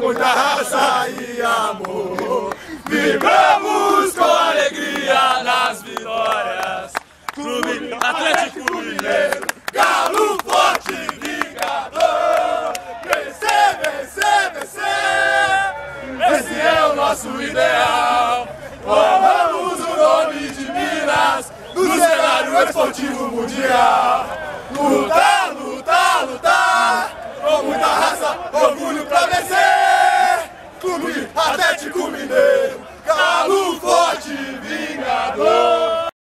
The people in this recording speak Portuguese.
muita raça e amor. Vibramos com alegria nas vitórias. Clube Atlético Mineiro, galo forte, vingador. Vencer, vencer, vencer. Esse é o nosso ideal. Roubamos o nome de Minas no cenário esportivo mundial. Atlético Mineiro!